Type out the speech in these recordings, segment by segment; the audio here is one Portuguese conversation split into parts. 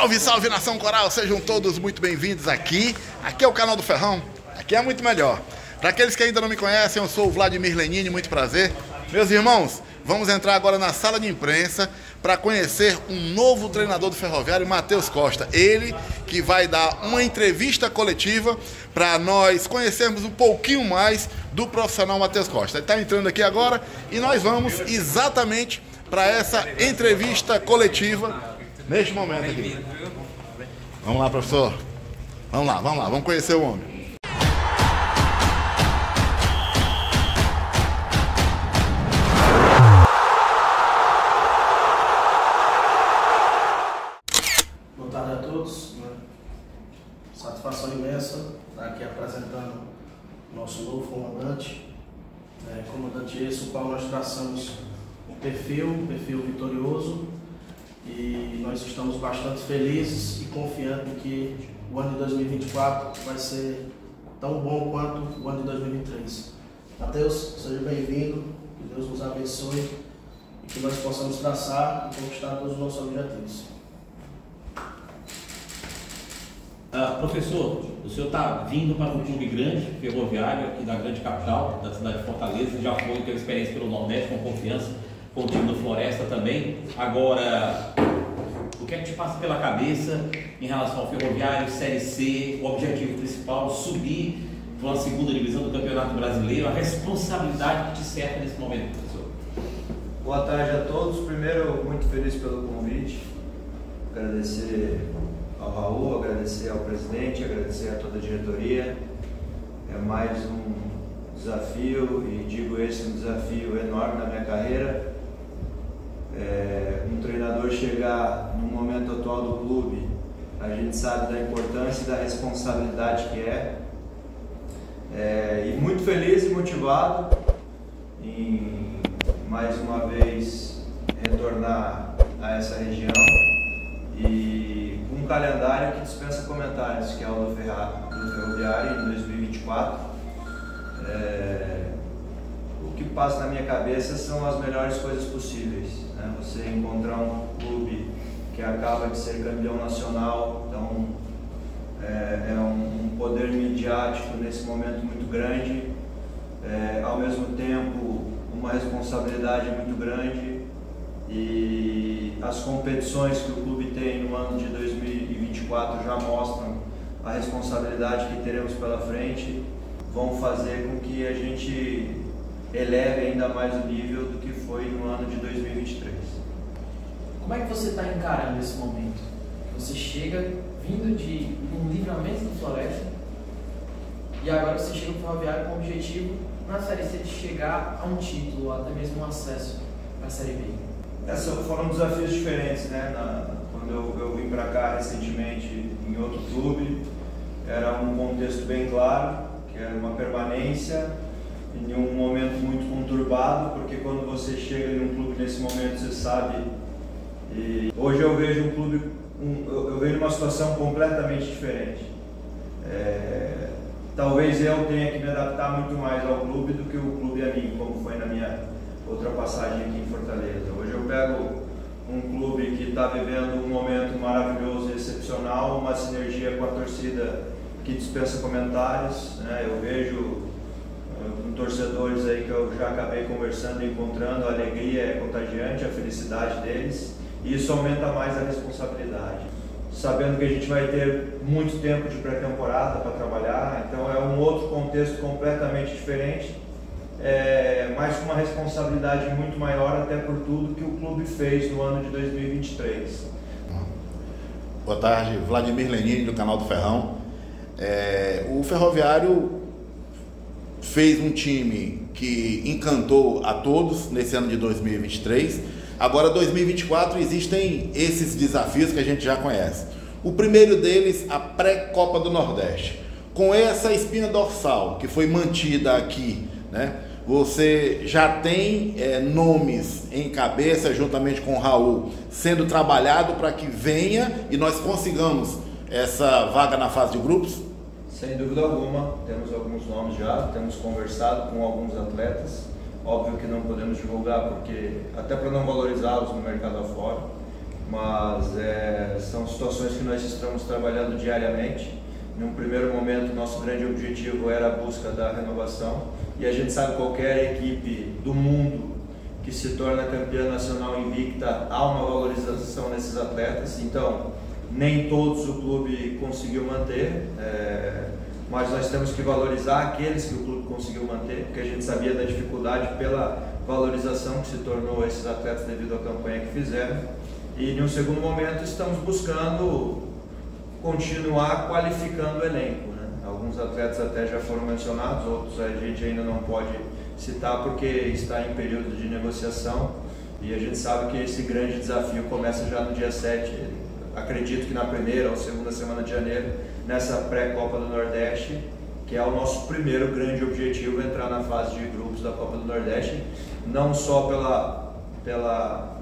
Salve, salve nação coral, sejam todos muito bem-vindos aqui. Aqui é o canal do Ferrão, aqui é muito melhor. Para aqueles que ainda não me conhecem, eu sou o Vladimir Lenini, muito prazer. Meus irmãos, vamos entrar agora na sala de imprensa para conhecer um novo treinador do Ferroviário, Matheus Costa. Ele que vai dar uma entrevista coletiva para nós conhecermos um pouquinho mais do profissional Matheus Costa. Ele está entrando aqui agora e nós vamos exatamente para essa entrevista coletiva neste momento aqui. Vamos lá, professor. Vamos lá, vamos lá, vamos conhecer o homem. Boa tarde a todos. né? Satisfação imensa estar aqui apresentando nosso novo comandante. É, comandante esse, o qual nós traçamos um perfil, um perfil vitorioso e nós estamos bastante felizes e confiantes que o ano de 2024 vai ser tão bom quanto o ano de 2023. Matheus, seja bem-vindo, que Deus nos abençoe e que nós possamos traçar e conquistar todos os nossos objetivos. Ah, professor, o senhor está vindo para um clube grande, ferroviário, aqui da grande capital, da cidade de Fortaleza, já foi, teve experiência pelo Nordeste com confiança, com o time do Floresta também. Agora, o que é que te passa pela cabeça em relação ao ferroviário, Série C, o objetivo principal, subir para uma segunda divisão do Campeonato Brasileiro, a responsabilidade que te cerca nesse momento, professor? Boa tarde a todos. Primeiro, muito feliz pelo convite. Agradecer ao Raul, agradecer ao presidente, agradecer a toda a diretoria. É mais um desafio, e digo esse um desafio enorme na minha carreira. É, um treinador chegar no momento atual do clube, a gente sabe da importância e da responsabilidade que é. É, e muito feliz e motivado em mais uma vez retornar a essa região e com um calendário que dispensa comentários, que é o do, do Ferroviário em 2024. É, que passa na minha cabeça são as melhores coisas possíveis. Né? Você encontrar um clube que acaba de ser campeão nacional, então é, é um, um poder midiático nesse momento muito grande, é, ao mesmo tempo uma responsabilidade muito grande e as competições que o clube tem no ano de 2024 já mostram a responsabilidade que teremos pela frente, vão fazer com que a gente eleve ainda mais o nível do que foi no ano de 2023. Como é que você está encarando esse momento? Você chega vindo de um livramento do Floresta e agora você chega para o Ferroviário com o objetivo na Série C de chegar a um título, ou até mesmo um acesso para a Série B. Essa foram desafios diferentes, né? Na, quando eu, eu vim para cá recentemente em outro clube, era um contexto bem claro, que era uma permanência em um momento muito conturbado, porque quando você chega em um clube nesse momento, você sabe. E hoje eu vejo um clube, um, eu, eu vejo uma situação completamente diferente. É, talvez eu tenha que me adaptar muito mais ao clube do que o clube a mim, como foi na minha outra passagem aqui em Fortaleza. Hoje eu pego um clube que está vivendo um momento maravilhoso e excepcional, uma sinergia com a torcida que dispensa comentários. Né? Eu vejo torcedores aí que eu já acabei conversando e encontrando, a alegria é contagiante, a felicidade deles, e isso aumenta mais a responsabilidade. Sabendo que a gente vai ter muito tempo de pré-temporada para trabalhar, então é um outro contexto completamente diferente é, mas com uma responsabilidade muito maior até por tudo que o clube fez no ano de 2023. Boa tarde, Vladimir Lenini do canal do Ferrão. É, o Ferroviário fez um time que encantou a todos nesse ano de 2023. Agora, 2024, existem esses desafios que a gente já conhece. O primeiro deles, a pré-Copa do Nordeste. Com essa espina dorsal que foi mantida aqui, né? Você já tem é, nomes em cabeça, juntamente com o Raul, sendo trabalhado para que venha e nós consigamos essa vaga na fase de grupos? Sem dúvida alguma, temos alguns nomes já, temos conversado com alguns atletas. Óbvio que não podemos divulgar, porque até para não valorizá-los no mercado afora, mas é, são situações que nós estamos trabalhando diariamente. Num primeiro momento, nosso grande objetivo era a busca da renovação e a gente sabe qualquer equipe do mundo que se torna campeã nacional invicta há uma valorização nesses atletas. Então, nem todos o clube conseguiu manter, é, mas nós temos que valorizar aqueles que o clube conseguiu manter, porque a gente sabia da dificuldade pela valorização que se tornou esses atletas devido à campanha que fizeram. E, em um segundo momento, estamos buscando continuar qualificando o elenco. Né? Alguns atletas até já foram mencionados, outros a gente ainda não pode citar porque está em período de negociação e a gente sabe que esse grande desafio começa já no dia 7. Acredito que na primeira ou segunda semana de janeiro, nessa pré-Copa do Nordeste, que é o nosso primeiro grande objetivo, entrar na fase de grupos da Copa do Nordeste, não só pela, pela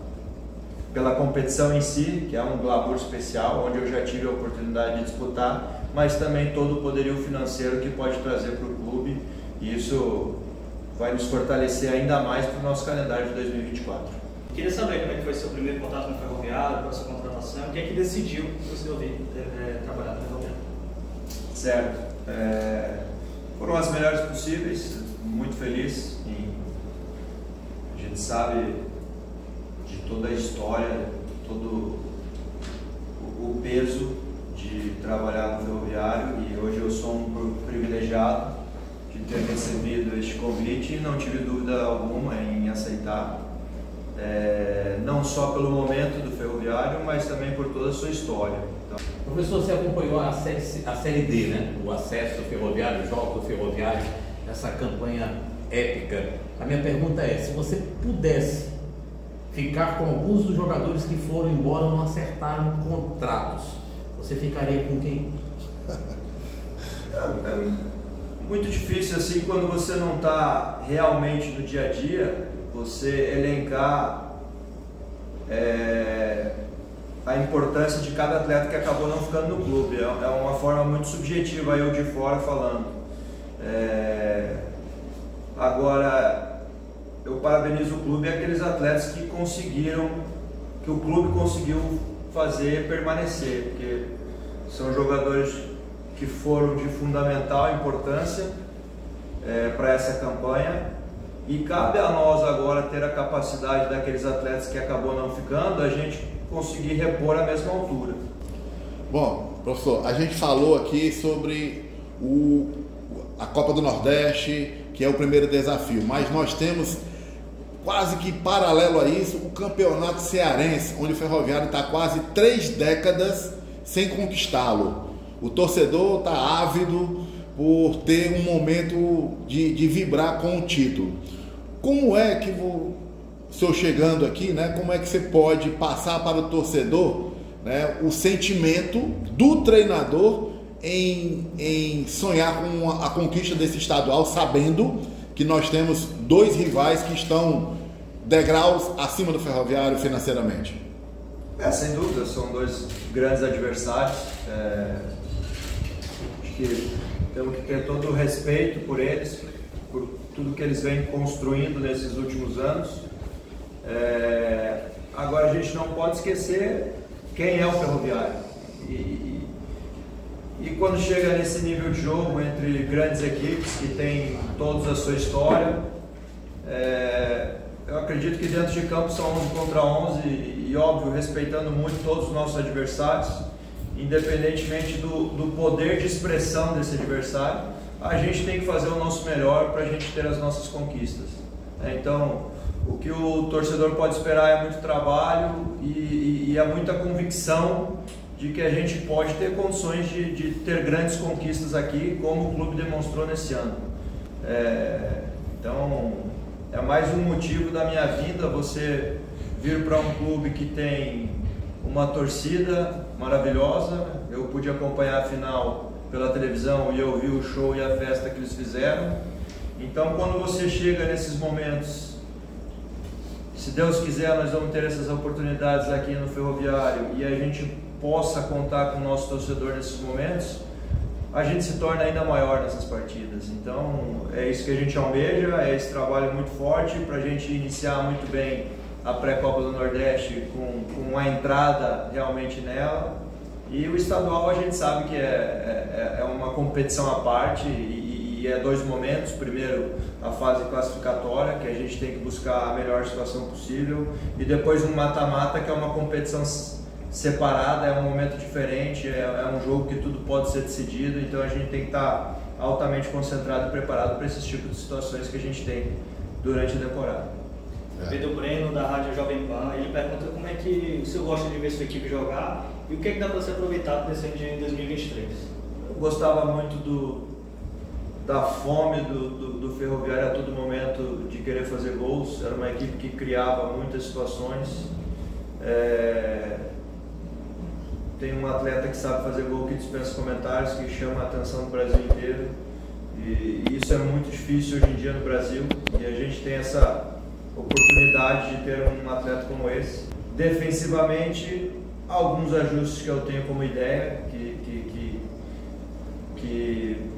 pela competição em si, que é um glamour especial, onde eu já tive a oportunidade de disputar, mas também todo o poderio financeiro que pode trazer para o clube. E isso vai nos fortalecer ainda mais para o nosso calendário de 2024. Queria saber como é que foi seu primeiro contato com o Ferroviário, com a sua contratação, o que é que decidiu você ouvir é, trabalhar no Ferroviário? Certo. É, foram as melhores possíveis, muito feliz. Em, a gente sabe toda a história, todo o peso de trabalhar no ferroviário e hoje eu sou um privilegiado de ter recebido este convite e não tive dúvida alguma em aceitar, é, não só pelo momento do mas também por toda a sua história. Então... Professor, você acompanhou a série, a série D, né? o acesso ferroviário, o jogo ferroviário, essa campanha épica. A minha pergunta é, se você pudesse ficar com alguns dos jogadores que foram embora não acertaram contratos. Você ficaria com quem? É muito difícil assim quando você não está realmente no dia a dia, você elencar é, a importância de cada atleta que acabou não ficando no clube. É, é uma forma muito subjetiva eu de fora falando. É, agora eu parabenizo o clube e aqueles atletas que conseguiram, que o clube conseguiu fazer permanecer, porque são jogadores que foram de fundamental importância é, para essa campanha e cabe a nós agora ter a capacidade daqueles atletas que acabou não ficando, a gente conseguir repor a mesma altura. Bom, professor, a gente falou aqui sobre o, a Copa do Nordeste, que é o primeiro desafio, mas nós temos quase que paralelo a isso, o campeonato cearense, onde o Ferroviário está quase três décadas sem conquistá-lo. O torcedor está ávido por ter um momento de, de vibrar com o título. Como é que o senhor chegando aqui, né? Como é que você pode passar para o torcedor, né? O sentimento do treinador em, em sonhar com a, conquista desse estadual, sabendo que nós temos dois rivais que estão degraus acima do ferroviário financeiramente? É, sem dúvida, são dois grandes adversários. É, acho que temos que ter todo o respeito por eles, por tudo que eles vêm construindo nesses últimos anos. É, agora a gente não pode esquecer quem é o ferroviário. E, e quando chega nesse nível de jogo entre grandes equipes que têm todos a sua história, é, eu acredito que dentro de campo são 11 contra 11 e, óbvio, respeitando muito todos os nossos adversários, independentemente do, do poder de expressão desse adversário, a gente tem que fazer o nosso melhor para a gente ter as nossas conquistas. É, então, o que o torcedor pode esperar é muito trabalho e, e, e é muita convicção de que a gente pode ter condições de, de ter grandes conquistas aqui, como o clube demonstrou nesse ano. É, então, é mais um motivo da minha vinda você vir para um clube que tem uma torcida maravilhosa. Eu pude acompanhar a final pela televisão e ouvir o show e a festa que eles fizeram. Então, quando você chega nesses momentos, se Deus quiser, nós vamos ter essas oportunidades aqui no Ferroviário e a gente possa contar com o nosso torcedor nesses momentos, a gente se torna ainda maior nessas partidas. Então é isso que a gente almeja, é esse trabalho muito forte para a gente iniciar muito bem a pré-copa do Nordeste com, com a entrada realmente nela. E o estadual a gente sabe que é, é, é uma competição à parte e, e, é dois momentos. Primeiro, a fase classificatória, que a gente tem que buscar a melhor situação possível, e depois um mata-mata, que é uma competição separada, é um momento diferente, é, é, um jogo que tudo pode ser decidido, então a gente tem que estar altamente concentrado e preparado para esses tipos de situações que a gente tem durante a temporada. É. Pedro Breno, da Rádio Jovem Pan, ele pergunta como é que o senhor gosta de ver sua equipe jogar e o que, é que dá para ser aproveitado nesse ano de 2023? Eu gostava muito do, da fome do, do, do, Ferroviário a todo momento de querer fazer gols. Era uma equipe que criava muitas situações. É... Tem um atleta que sabe fazer gol que dispensa comentários, que chama a atenção do Brasil inteiro. E isso é muito difícil hoje em dia no Brasil. E a gente tem essa oportunidade de ter um atleta como esse. Defensivamente, alguns ajustes que eu tenho como ideia, que, que, que, que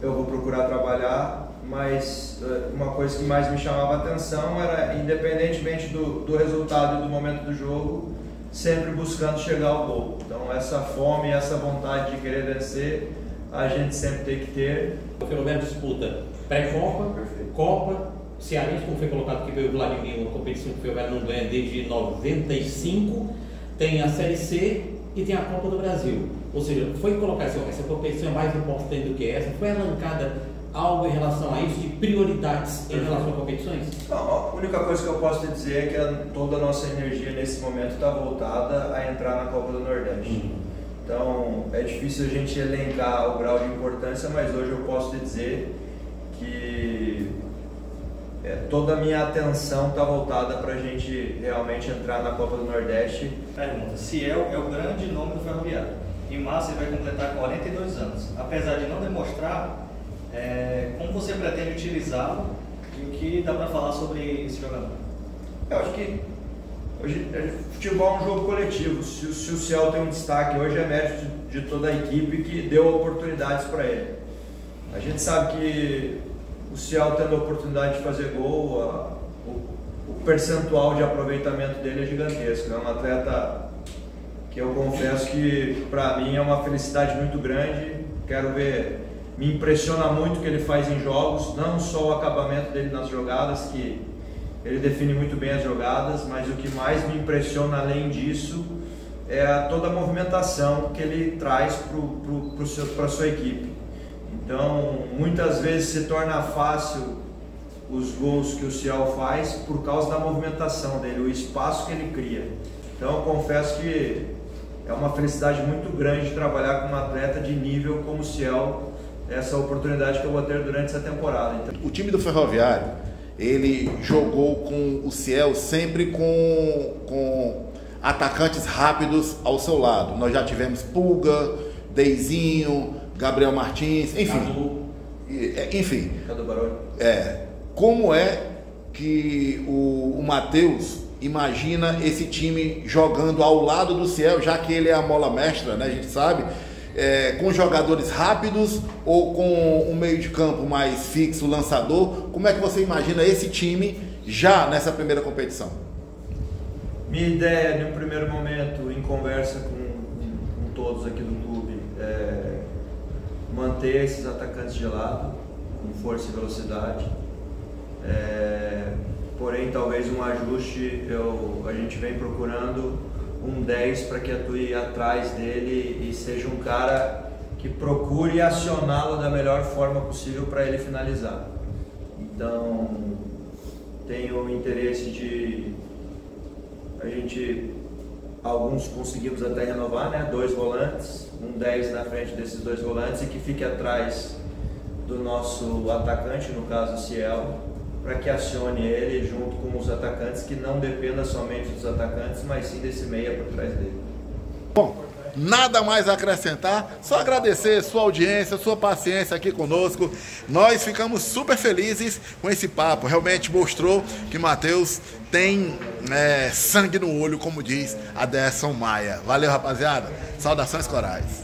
eu vou procurar trabalhar, mas eh, uma coisa que mais me chamava a atenção era, independentemente do, do resultado e do momento do jogo, sempre buscando chegar ao gol. Então, essa fome, essa vontade de querer vencer, a gente sempre tem que ter. O Ferroviário disputa pré-copa, Copa Cearense, como foi colocado aqui pelo Vladimir, uma competição que o Ferroviário não ganha desde 95, tem a Série C e tem a Copa do Brasil. Ou seja, foi colocar essa, essa competição é mais importante do que essa, foi arrancada algo em relação a isso, de prioridades em relação a competições? Não, a única coisa que eu posso te dizer é que toda a nossa energia nesse momento está voltada a entrar na Copa do Nordeste. Uhum. Então é difícil a gente elencar o grau de importância, mas hoje eu posso te dizer que é, toda a minha atenção está voltada para a gente realmente entrar na Copa do Nordeste. Pergunta: Ciel é o grande nome do Ferroviário. Em março ele vai completar 42 anos. Apesar de não demonstrar, é, como você pretende utilizá-lo e o que dá para falar sobre esse jogador? Eu acho que hoje, é, futebol é um jogo coletivo. Se, se o Ciel tem um destaque hoje, é mérito de, de toda a equipe que deu oportunidades para ele. A gente sabe que o Ciel tendo a oportunidade de fazer gol, a, o, o, percentual de aproveitamento dele é gigantesco. É um atleta que eu confesso que para mim é uma felicidade muito grande. Quero ver, me impressiona muito o que ele faz em jogos, não só o acabamento dele nas jogadas, que ele define muito bem as jogadas, mas o que mais me impressiona além disso é toda a movimentação que ele traz para a sua equipe. Então, muitas vezes se torna fácil os gols que o Ciel faz por causa da movimentação dele, o espaço que ele cria. Então, eu confesso que é uma felicidade muito grande trabalhar com um atleta de nível como o Ciel, essa oportunidade que eu vou ter durante essa temporada. Então... O time do Ferroviário, ele jogou com o Ciel sempre com, com atacantes rápidos ao seu lado. Nós já tivemos Pulga, Deizinho, Gabriel Martins, enfim. Cadu. É, enfim. Cadu Baroni. É. Como é que o, o Matheus imagina esse time jogando ao lado do Ciel, já que ele é a mola mestra, né? A gente sabe. É, com jogadores rápidos ou com um meio de campo mais fixo, lançador? Como é que você imagina esse time já nessa primeira competição? Minha ideia, de um primeiro momento, em conversa com, com todos aqui do clube, é manter esses atacantes de lado, com força e velocidade. É, porém, talvez um ajuste, eu, a gente vem procurando um 10 para que atue atrás dele e seja um cara que procure acioná-lo da melhor forma possível para ele finalizar. Então, tenho o interesse de a gente alguns conseguimos até renovar, né? Dois volantes, um 10 na frente desses dois volantes e que fique atrás do nosso atacante, no caso Ciel, para que acione ele junto com os atacantes, que não dependa somente dos atacantes, mas sim desse meia por trás dele. Bom, nada mais a acrescentar, só agradecer sua audiência, sua paciência aqui conosco. Nós ficamos super felizes com esse papo. Realmente mostrou que Matheus tem é, sangue no olho, como diz a Maia. Valeu, rapaziada. Saudações corais.